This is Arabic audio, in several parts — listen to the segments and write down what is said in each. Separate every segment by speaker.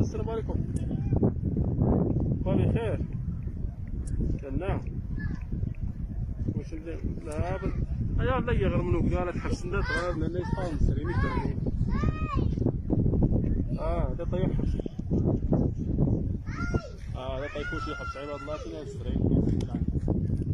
Speaker 1: السلام عليكم. بابي خير. نعم. كنا واش نبدا لا بل ايا لا يغر منو كدا لا تحبس ندا تغرب لنا يصحاب مسريني كدرني آه هذا طيب حبس. آه هذا طيب كلشي حبس. عباد الله سينا مسريني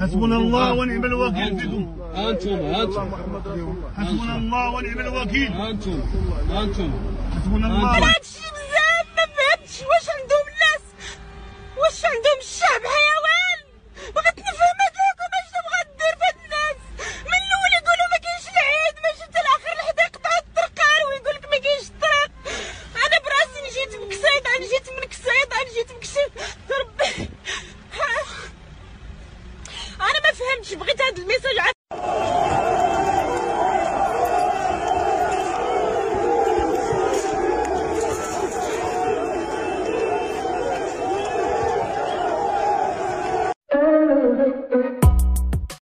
Speaker 2: حسبنا الله ونعم الوكيل. بكم
Speaker 3: أنتم أنتم.
Speaker 2: حسبنا الله ونعم الوكيل.
Speaker 3: أنتم أنتم.
Speaker 2: حسبنا الله.
Speaker 4: فهمتش بغيت هذا الميساج